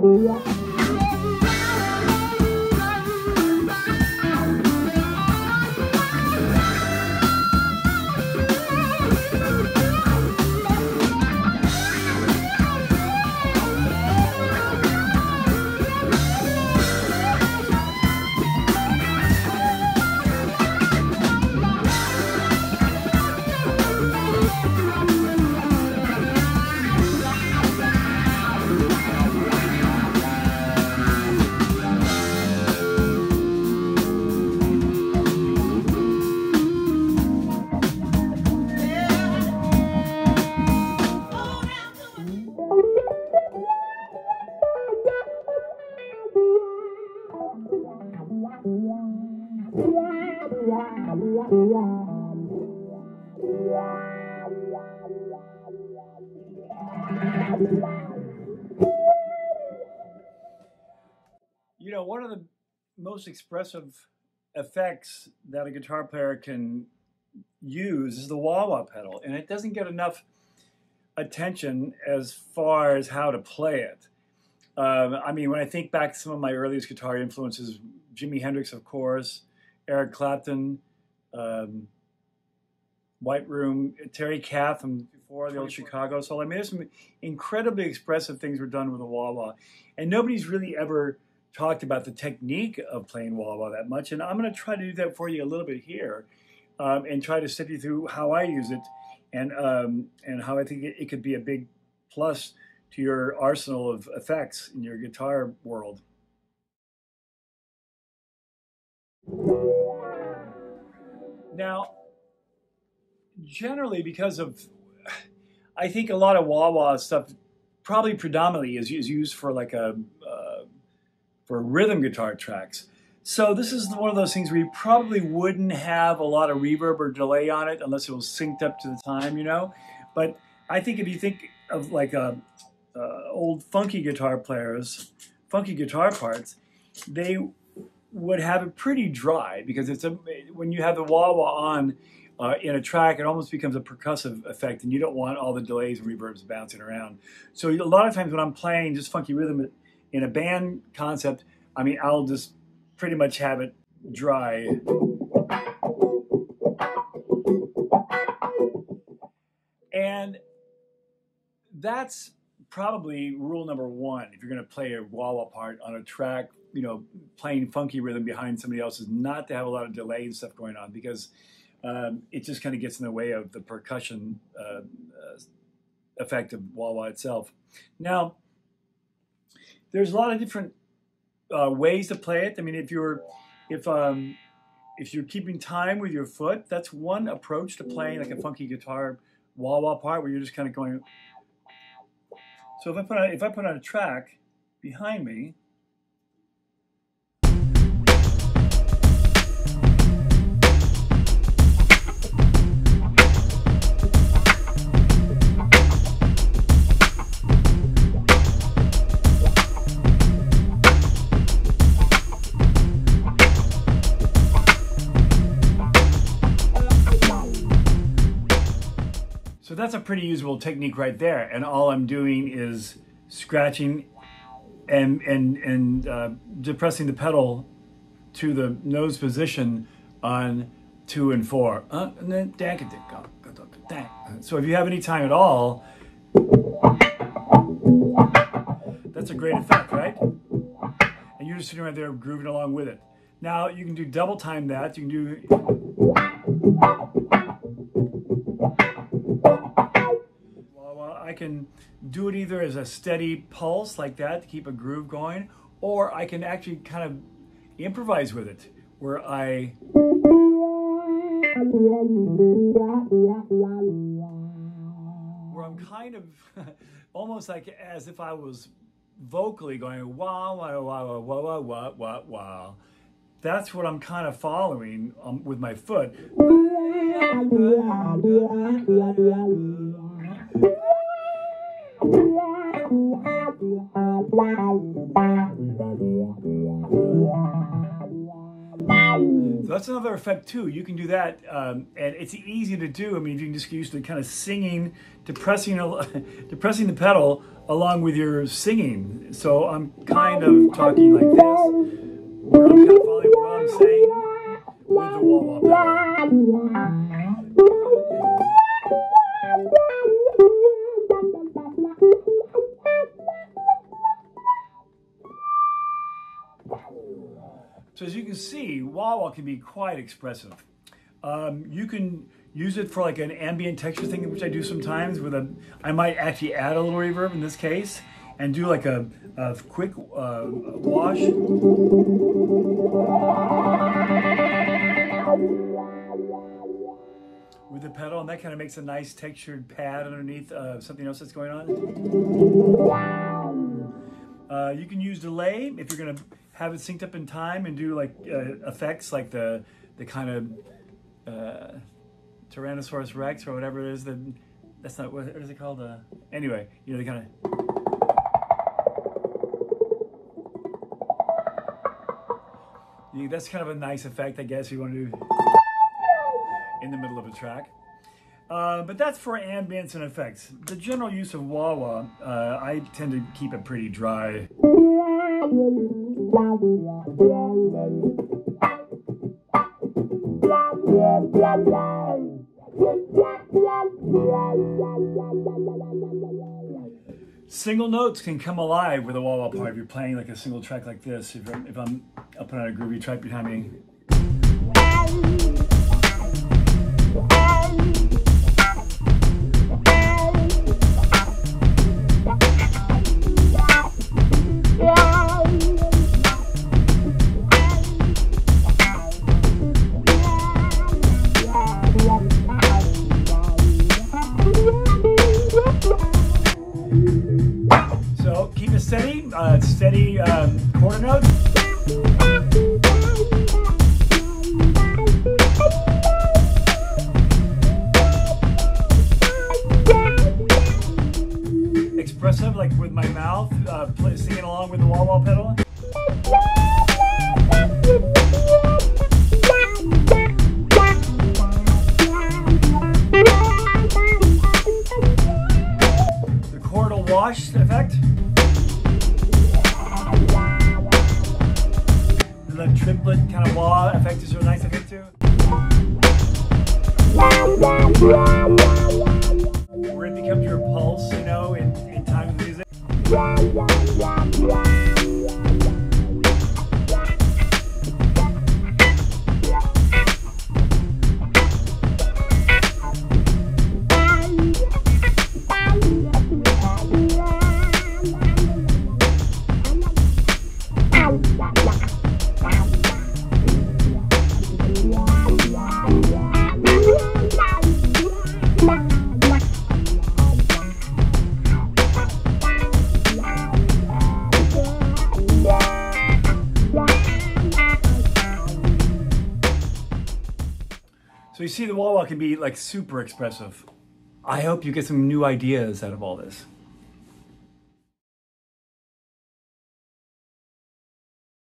Yeah. You know, one of the most expressive effects that a guitar player can use is the wah wah pedal, and it doesn't get enough attention as far as how to play it. Um, I mean, when I think back to some of my earliest guitar influences, Jimi Hendrix, of course, Eric Clapton, um, White Room, Terry Kath from before the old Chicago Soul. I mean, there's some incredibly expressive things were done with the wah wah, and nobody's really ever talked about the technique of playing wah wah that much. And I'm going to try to do that for you a little bit here, um, and try to step you through how I use it, and um, and how I think it, it could be a big plus to your arsenal of effects in your guitar world. Now, generally, because of, I think a lot of wah stuff, probably predominantly is, is used for like a uh, for rhythm guitar tracks. So this is one of those things where you probably wouldn't have a lot of reverb or delay on it unless it was synced up to the time, you know. But I think if you think of like a, uh, old funky guitar players, funky guitar parts, they would have it pretty dry because it's a when you have the wah wah on uh, in a track, it almost becomes a percussive effect, and you don't want all the delays and reverbs bouncing around. So a lot of times when I'm playing just funky rhythm in a band concept, I mean I'll just pretty much have it dry. And that's probably rule number one if you're going to play a wah wah part on a track you know playing funky rhythm behind somebody else is not to have a lot of delay and stuff going on because um, it just kind of gets in the way of the percussion uh, uh, effect of wah wah itself. Now there's a lot of different uh, ways to play it. I mean if you're if um, if you're keeping time with your foot that's one approach to playing like a funky guitar wah wah part where you're just kind of going. So if I put on, if I put on a track behind me, that's a pretty usable technique right there. And all I'm doing is scratching and, and, and uh, depressing the pedal to the nose position on two and four. Uh, and then so if you have any time at all, that's a great effect, right? And you're just sitting right there grooving along with it. Now you can do double time that. You can do can do it either as a steady pulse like that to keep a groove going, or I can actually kind of improvise with it, where I where I'm kind of almost like as if I was vocally going wah wah wah wah wah wah wah wah wah that's what I'm kind of following um, with my foot. So that's another effect too. You can do that, um, and it's easy to do. I mean, you can just get used to kind of singing, depressing, depressing the pedal along with your singing. So I'm kind of talking like this, where I'm kind of following what I'm saying with the wah wah pedal. See, wah can be quite expressive. Um, you can use it for like an ambient texture thing, which I do sometimes with a, I might actually add a little reverb in this case and do like a, a quick uh, wash. With the pedal, and that kind of makes a nice textured pad underneath uh, something else that's going on. Uh, you can use delay if you're gonna have it synced up in time and do like uh, effects like the the kind of uh, Tyrannosaurus Rex or whatever it is. That that's not what, is it called? Uh, anyway, you know the kind of. that's kind of a nice effect, I guess, you want to do in the middle of a track. Uh, but that's for ambience and effects. The general use of wah wah, uh, I tend to keep it pretty dry. Single notes can come alive with a wah wah part if you're playing like a single track like this. If I'm, if I'm up on a groovy track behind me. Steady um, quarter notes. Expressive, like with my mouth, uh, play, singing along with the wah wah pedal. The chordal wash effect. Effect is a nice effect too. Becomes your pulse, you know, in, in time with music. So you see the wah can be like super expressive. I hope you get some new ideas out of all this.